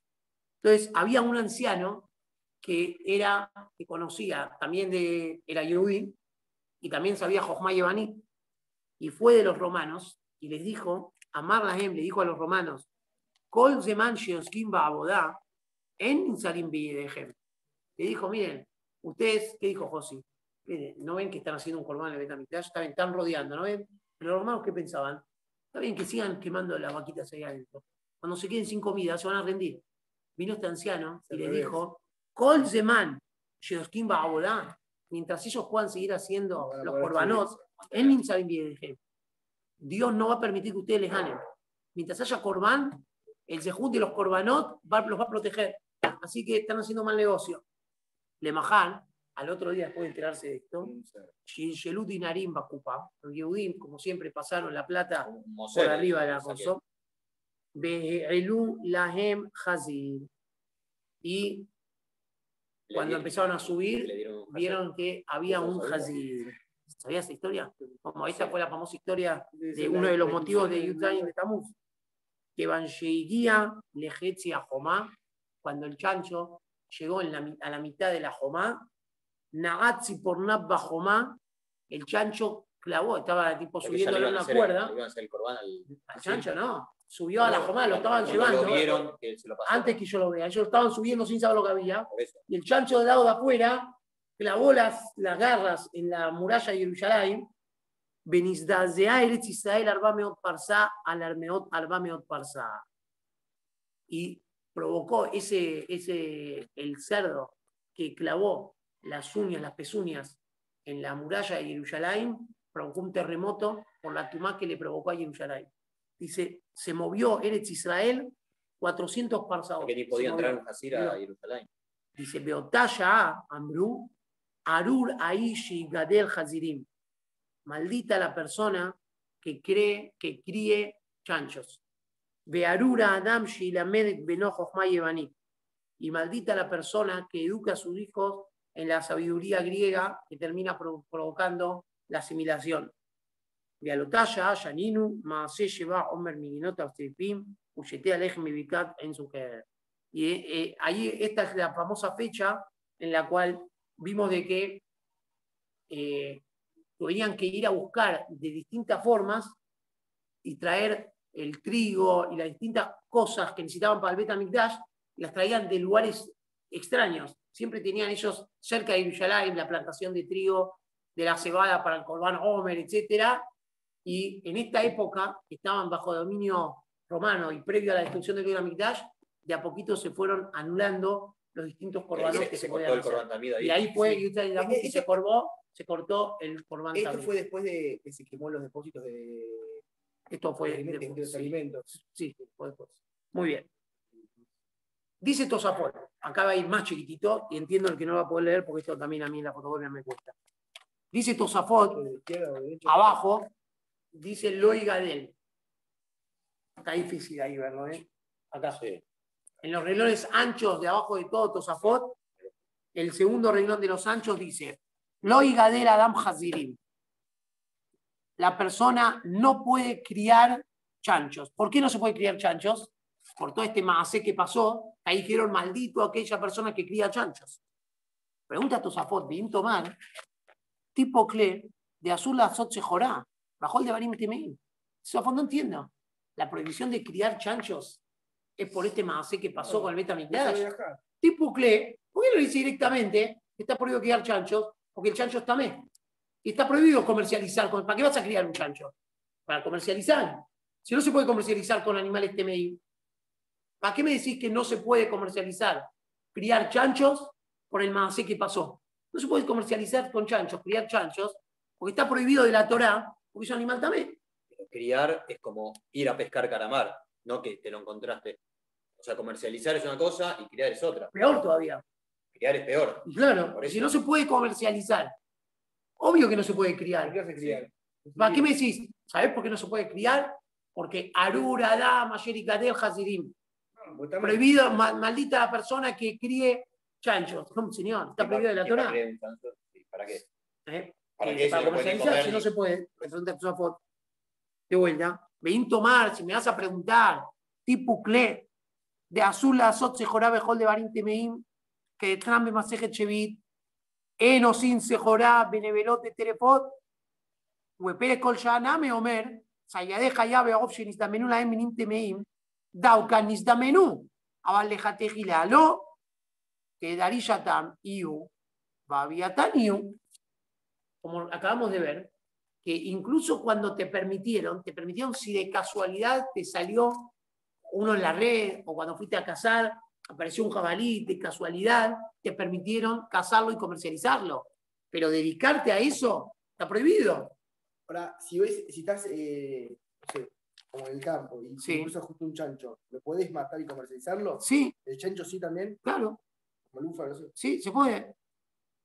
Entonces, había un anciano que era, que conocía, también de, era Yehudi, y también sabía Josma Yevani, y fue de los romanos, y les dijo, Amar Lahem le dijo a los romanos, Kol Zeman Abodá, en Salim Le dijo, miren, ustedes, ¿qué dijo Josi? No ven que están haciendo un corbán en el Betamikdash, están rodeando, ¿no ven? Pero los hermanos, ¿qué pensaban? Está bien que sigan quemando las vaquitas ahí adentro. Cuando se queden sin comida, se van a rendir. Vino este anciano y le dijo, Zeman, mientras ellos puedan seguir haciendo los corbanos, en Dios no va a permitir que ustedes les ganen. Mientras haya corbán, el sejud de los corbanot los va a proteger. Así que están haciendo mal negocio. Le majan, al otro día, después de enterarse de esto, Shelut y Narim Bakupa, los Yehudim, como siempre, pasaron la plata por arriba de la cosa. Be'elu Lahem Hazir. Y cuando empezaron a subir, vieron que había un Hazir. ¿Sabías esa historia? Como esta fue la famosa historia de uno de los motivos de Yudzayin de Tamuz. Que Van Sheiguía Lejetzi a Jomá, cuando el chancho llegó a la mitad de la Jomá, Nagatzi por Nabba Jomá, el chancho clavó, estaba tipo subiendo en una cuerda. al... chancho no, subió a la Jomá, lo estaban llevando. antes que yo lo vea, ellos estaban subiendo sin saber lo que había. Y el chancho del lado de afuera clavó las, las garras en la muralla de Jerusalén. Benizdazea Eretz Israel Arbameot Parsa al Armeot Arbameot Parsa. Y provocó ese, ese, el cerdo que clavó las uñas, las pezuñas en la muralla de Jerusalén, provocó un terremoto por la tumá que le provocó a Jerusalén. Dice, se movió Eretz Israel 400 parsaot. Que ni podía entrar en Hasira a Jerusalén. Dice, Beotaya Amru, Arur Aishi Gadel Hazirim. Maldita la persona que cree, que críe chanchos. Bearura Adam Shilamed Benojo Y maldita la persona que educa a sus hijos en la sabiduría griega que termina provocando la asimilación. Mibikat en su Y eh, ahí esta es la famosa fecha en la cual vimos de que eh, tenían que ir a buscar de distintas formas y traer el trigo y las distintas cosas que necesitaban para el Betamikdash, las traían de lugares extraños. Siempre tenían ellos cerca de Yerushalayim la plantación de trigo, de la cebada para el Corban Homer, etc. Y en esta época, que estaban bajo dominio romano y previo a la destrucción del Betamikdash, de a poquito se fueron anulando los distintos corbanos que se, podían hacer. Y ahí fue, y, se, corbó, se cortó el corbán Esto fue después de que se quemó los depósitos de... Esto fue de, los alimentos. Sí, fue después. Muy bien. Dice Tosafot, acá va a ir más chiquitito y entiendo el que no va a poder leer porque esto también a mí en la fotografía me cuesta. Dice Tosafot, abajo, dice Loigadel. Está difícil ahí verlo, ¿eh? Acá. Sí en los renglones anchos de abajo de todo Tosafot, el segundo renglón de los anchos dice, Loigadel Adam Hazirim. La persona no puede criar chanchos. ¿Por qué no se puede criar chanchos? Por todo este maase que pasó, ahí dijeron maldito a aquella persona que cría chanchos. Pregunta a Tosafot, bien tomar, tipo cle de azul azot jorá, bajo el de barim temein. Tosafot no entiendo. La prohibición de criar chanchos es por este maase que pasó con el Betamigdash. Tipo Cle, ¿por qué no dice directamente? Está prohibido criar chanchos, porque el chancho está mes. Y está prohibido comercializar. ¿Para qué vas a criar un chancho? Para comercializar. Si no se puede comercializar con animales TMI, ¿para qué me decís que no se puede comercializar? Criar chanchos por el maase que pasó. No se puede comercializar con chanchos, criar chanchos, porque está prohibido de la Torah, porque es un animal también. criar es como ir a pescar caramar, no que te lo encontraste. O sea, comercializar es una cosa y criar es otra. Peor todavía. Criar es peor. Claro, si no se puede comercializar, obvio que no se puede criar. ¿Para qué me decís? ¿Sabés por qué no se puede criar? Porque Arura, Dama, Yerikadel, Hazirim. Prohibido, maldita la persona que críe chanchos. [laughs] No, señor, está prohibido de la Torah. ¿Para qué? ¿Eh? ¿Para, qué para comercializar, si no se puede. De vuelta. Ven tomar, si me vas a preguntar, tipo cle, de azul la azot se jorá bejol de barim temeim, que de trambe masejet chevit, eno sin se jorá benevelot de terefot, huepere kol me omer, sayade hayabe of shenistamenu la eminim temeim, daukan nistamenu, abal lejate gilalo, que darishatam iu, babiatan iu, como acabamos de ver, que incluso cuando te permitieron, te permitieron si de casualidad te salió uno en la red o cuando fuiste a cazar, apareció un jabalí de casualidad, te permitieron cazarlo y comercializarlo. Pero dedicarte a eso está prohibido. Ahora, si, ves, si estás eh, como en el campo y sí. cruzas justo un chancho, ¿lo puedes matar y comercializarlo? Sí. ¿El chancho sí también? Claro. Como no sé. Sí, se puede.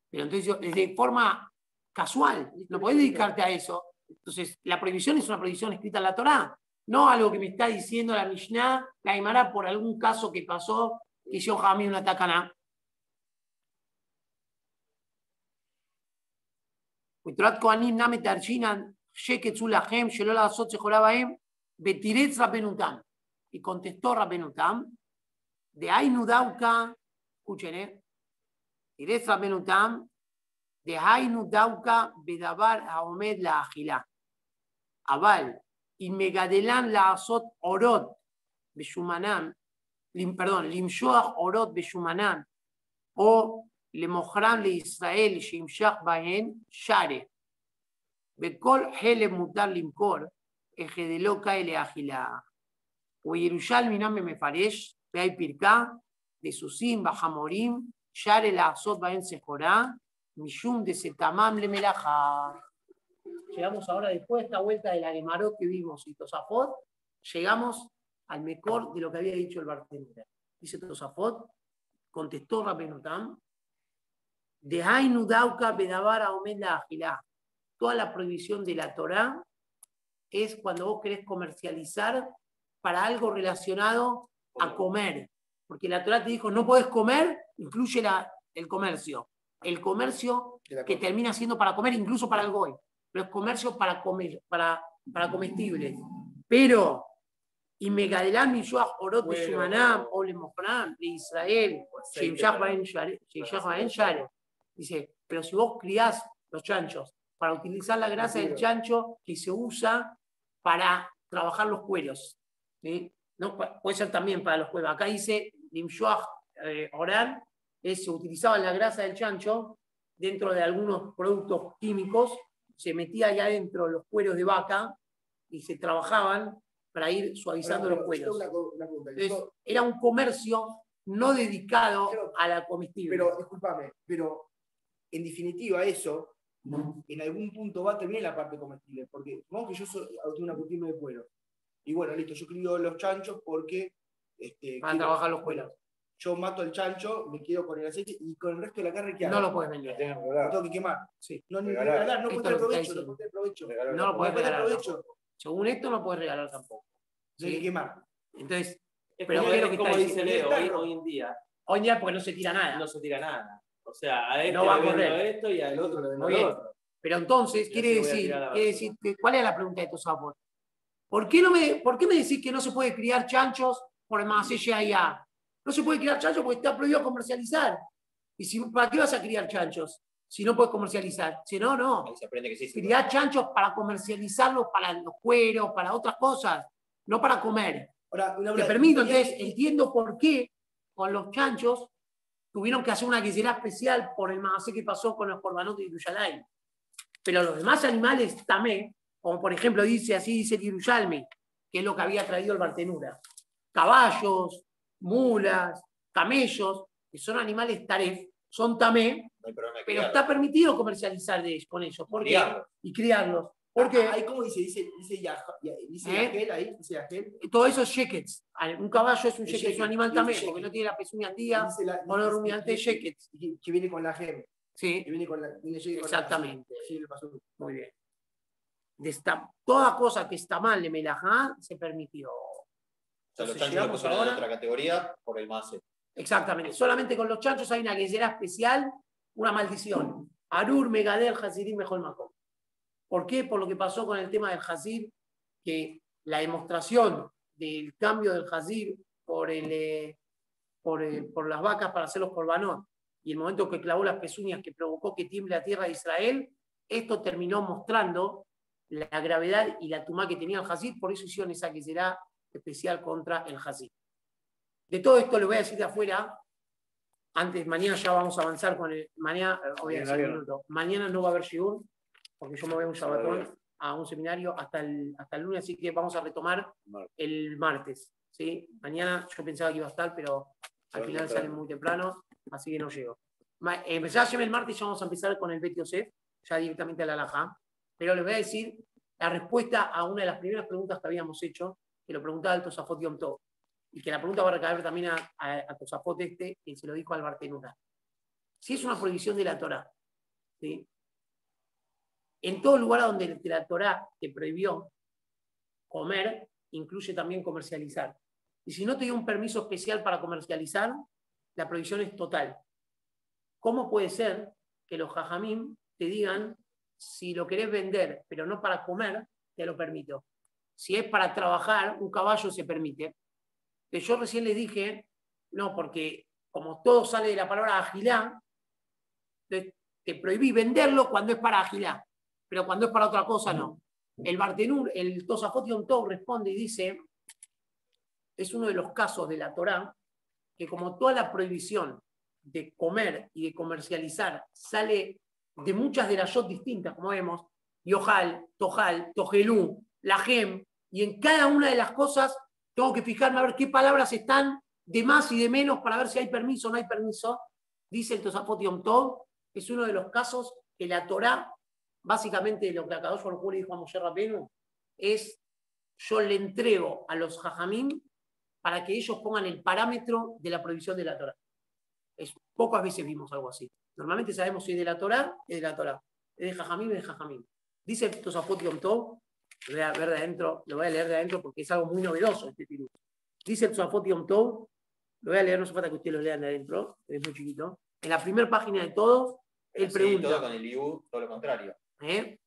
Pero entonces, de forma casual, no puedes dedicarte a eso. Entonces, la prohibición es una prohibición escrita en la Torá. No algo que me está diciendo la Mishnah, la Aymara, por algún caso que pasó, que yo jamé una tacana. ותורת כהנים נע מתרשינן שקצו לכם שלא לעשות שחורה בהם Betiretz Rabbenutam. Y contestó Rabbenutam, de Ainudauka, escuchen, ¿eh? Betiretz Rabbenutam, de Ainudauka, Bedabar Ahmed la Agilá. Aval, y Megadelán la Azot Orot, Beshumanam, perdón, Limshoach Orot Beshumanam, o Lemojram le Israel, Shimshach Bahen, Share. Bekol Hele Mutar Limkor, ejedelo kaele agila. O Yerushalmi me mefaresh, hay pirka, de susim bajamorim, share la azot bahen sejorá, mishum de setamam le melaja llegamos ahora después de esta vuelta de la Gemarot que vimos y Tosafot, llegamos al mejor de lo que había dicho el Bartenura. Dice Tosafot, contestó Rabenutam, de Hainu Dauka Bedavara Omenda Agilá. Toda la prohibición de la Torá es cuando vos querés comercializar para algo relacionado a comer. Porque la Torá te dijo, no podés comer, incluye la, el comercio. El comercio que termina siendo para comer, incluso para el goy. Pero es comercio para comer, para, para comestibles. Pero, y Megadelam y Orot Shumanam, Ole de Israel, Dice, pero si vos criás los chanchos para utilizar la grasa del chancho que se usa para trabajar los cueros, ¿no? puede ser también para los cueros. Acá dice Limshuach eh, oral, es, se utilizaba la grasa del chancho dentro de algunos productos químicos, se metía allá dentro los cueros de vaca y se trabajaban para ir suavizando los cueros. era un comercio no dedicado a la comestible. Pero, discúlpame, pero en definitiva eso, en algún punto va a terminar la parte comestible, porque vamos que yo soy, tengo una costumbre de cuero. Y bueno, listo, yo crío los chanchos porque... Este, Para trabajar los cueros. Yo mato el chancho, me quedo con el aceite y con el resto de la carne que hago. No lo puedes vender. Lo tengo que quemar. Sí. No, ni regalar, no puedes tener provecho, no puedes provecho. No lo puedes regalar. Provecho. Según esto no puedes regalar tampoco. ¿Sí? Hay que quemar. Entonces, es pero como, es que como dice Leo, hoy, hoy en día. Hoy en día porque no se tira nada. No se tira nada. O sea, a este no va a correr. esto y al otro le vendo otro. Pero entonces, quiere decir, quiere decir ¿cuál es la pregunta de tu sabor? ¿Por qué, no me, ¿Por qué me decís que no se puede criar chanchos por el allá? No se puede criar chanchos porque está prohibido comercializar. ¿Y si, para qué vas a criar chanchos si no puedes comercializar? Si no, no. se aprende que sí, criar chanchos para comercializarlos para los cueros, para otras cosas, no para comer. Ahora, Te permito, entonces, entiendo por qué con los chanchos tuvieron que hacer una guisera especial por el más que pasó con los corbanotes de Yerushalayim. Pero los demás animales también, como por ejemplo dice así, dice Yerushalmi, que es lo que había traído el Bartenura. Caballos, mulas, camellos, que son animales taref, son tamé, pero está permitido comercializar de, con ellos. ¿Por qué? Y criarlos. Porque ahí como dice, dice, dice, dice ¿Eh? ahí, dice Todo eso es shekets. Un caballo es un sheket, es un animal también, porque no tiene la pezuña día, o no rumiante shekets. Que viene con la gem. Sí. Que viene con la, viene Exactamente. sí, le pasó. Muy bien. De esta, toda cosa que está mal de melajá se permitió. O sea, los chanchos lo ahora, en otra categoría por el mase. Exactamente. Solamente con los chanchos hay una guerrera especial, una maldición. Arur, Megader, Hasidim, mejor Macón. ¿Por qué? Por lo que pasó con el tema del Hazir, que la demostración del cambio del Hazir por, el, eh, por, las vacas para hacer los corbanot y el momento que clavó las pezuñas que provocó que tiemble la tierra de Israel, esto terminó mostrando la gravedad y la tumá que tenía el Hazir, por eso hicieron esa que será especial contra el Hazir. De todo esto le voy a decir de afuera, antes, mañana ya vamos a avanzar con el, mañana, mañana no va a haber Shiur, porque yo me voy a un sabatón a un seminario hasta el, hasta el lunes, así que vamos a retomar el martes. ¿sí? Mañana yo pensaba que iba a estar, pero al final sale muy temprano, así que no llego. Empecé a el martes y ya vamos a empezar con el BTOC, ya directamente a la Laja. Pero les voy a decir la respuesta a una de las primeras preguntas que habíamos hecho, que lo preguntaba el Tosafot Yom Tov, y que la pregunta va a recaer también a, a, Tosafot este, que se lo dijo al Bartenura. Si es una prohibición de la Torah, ¿sí? En todo lugar donde la Torah te prohibió comer, incluye también comercializar. Y si no te dio un permiso especial para comercializar, la prohibición es total. ¿Cómo puede ser que los jajamim te digan, si lo querés vender, pero no para comer, te lo permito? Si es para trabajar, un caballo se permite. Yo recién le dije, no, porque como todo sale de la palabra agilá, te prohibí venderlo cuando es para agilá pero cuando es para otra cosa, no. El Bartenur, el Tosafot Yom Tov responde y dice, es uno de los casos de la Torá, que como toda la prohibición de comer y de comercializar sale de muchas de las yot distintas, como vemos, Yohal, Tojal, Tojelú, Lajem, y en cada una de las cosas tengo que fijarme a ver qué palabras están de más y de menos para ver si hay permiso o no hay permiso. Dice el Tosafot Yom Tov, es uno de los casos que la Torá básicamente lo que Akadosh Baruj le dijo a Moshe Rabenu es, yo le entrego a los jajamín para que ellos pongan el parámetro de la prohibición de la Torah. Es, pocas veces vimos algo así. Normalmente sabemos si es de la Torah, es de la Torah. Es de Jajamín, es de Jajamín. Dice Tosafot Yom Tov, lo voy a ver de adentro, lo voy a leer de adentro porque es algo muy novedoso este tirú. Dice Tosafot Yom Tov, lo voy a leer, no hace falta que ustedes lo lean de adentro, es muy chiquito. En la primera página de todo, él Sí, pregunta. todo con el IU, todo lo contrario. ¿Eh?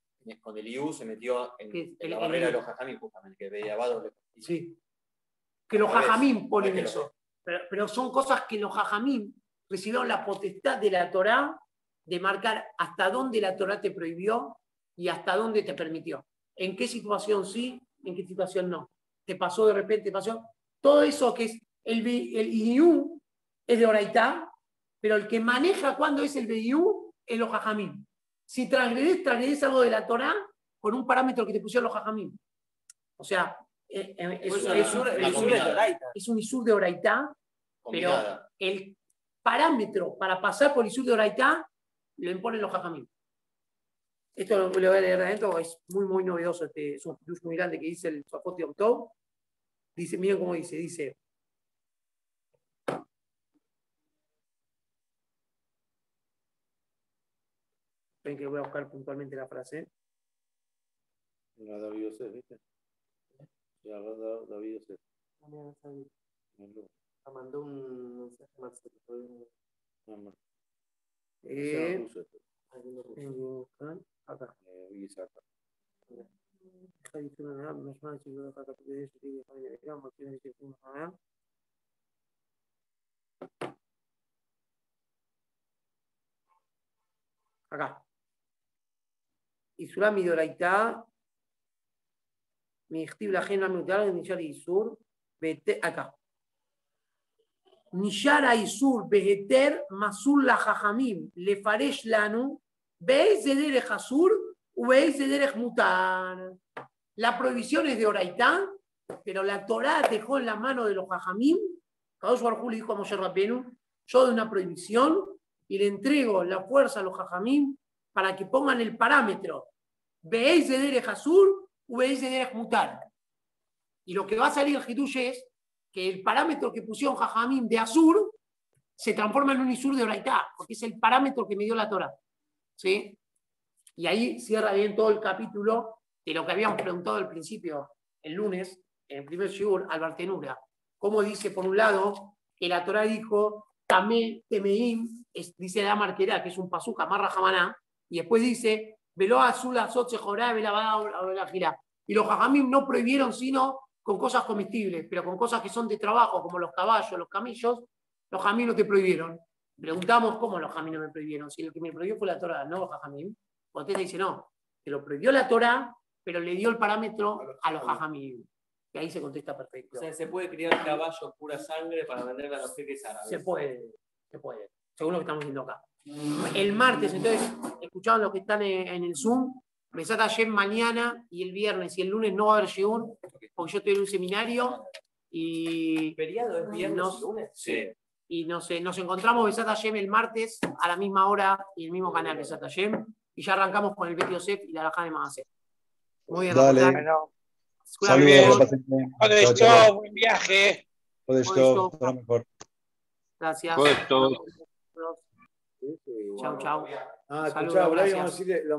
Con el IU se metió en, El- la el barrera de los jajamí, justamente, que veía doble. Sí. Que los jajamín ponen no es que eso. lo- Pero, pero son cosas que los jajamín recibieron la potestad de la Torá de marcar hasta dónde la Torá te prohibió y hasta dónde te permitió. En qué situación sí, en qué situación no. Te pasó de repente, pasó. Todo eso que es el, IU es de Oraitá, pero el que maneja cuándo es el BIU es los jajamín. Si transgredés, transgredés algo de la Torá con un parámetro que te pusieron los jajamín. O sea, eh, eh, es, Pues es- el el combinada. Toraita. es un isur de Oraitá, pero el parámetro para pasar por isur de Oraitá lo imponen los jajamín. Esto lo, lo voy a leer de adentro, es muy, muy novedoso, este, es un muy grande que dice el Safot Yom Tov. Dice, miren cómo dice, dice. Ven que voy a buscar puntualmente la frase. La David Yosef, ¿viste? Ya, la da- David Yosef. Mandó un mensaje no, Eh, buscar acá. Eh. Acá. Isura Midoraita. Mi la gena mutar Nishar Isur. Vete acá. Nishara Isur Beheter Masul la Jajamim. Le Faresh Lanu. Veis de Derech Asur. Veis de Derech Mutar. La prohibición es de Oraitá, pero la Torá dejó en la mano de los Jajamim. Kadosh Baruj Hu le dijo a Moshe Rabbeinu, yo doy una prohibición y le entrego la fuerza a los Jajamim para que pongan el parámetro. Veis de Derech Asur, veis de Derech Mutar. Y lo que va a salir el Hidush es que el parámetro que pusieron Jajamim de Asur se transforma en un Isur de Oraitá, porque es el parámetro que me dio la Torá. ¿Sí? Y ahí cierra bien todo el capítulo de lo que habíamos preguntado al principio, el lunes, en el primer shiur, al Bartenura. Cómo dice, por un lado, que la Torá dijo, Tamé Temeim, dice la marquera, que es un pasuca, marra jamaná, y después dice, Veló azul azot jorá, gira. Y los jajamim no prohibieron sino con cosas comestibles, pero con cosas que son de trabajo, como los caballos, los camellos, los jajamim no te prohibieron. Preguntamos cómo los jajamim no me prohibieron. Si lo que me prohibió fue la Torá, no los jajamim. Contesta y dice, no, te lo prohibió la Torá, pero le dio el parámetro a los jajamim. Y ahí se contesta perfecto. O sea, se puede criar caballo pura sangre para venderla a los jeques árabes. Se puede, se puede, según lo que estamos viendo acá. El martes, entonces, escuchaban los que están en, en el Zoom, Besat ayer mañana y el viernes y el lunes no va a haber Shiur, porque yo estoy en un seminario y, ¿Feriado es viernes No. y lunes? Sí. y nos, nos encontramos Besat Hashem el martes a la misma hora y el mismo canal Besat Hashem y ya arrancamos con el Bet Yosef y la Alajá de Magase. Muy bien, Dale. Bueno, Saludos, todo Chao, buen viaje. Todo Todo esto, esto. todo lo mejor. Gracias. Todo esto. Chao, chao. Ah, Saludos, escuchá, Brian, gracias. vamos a decirle, lo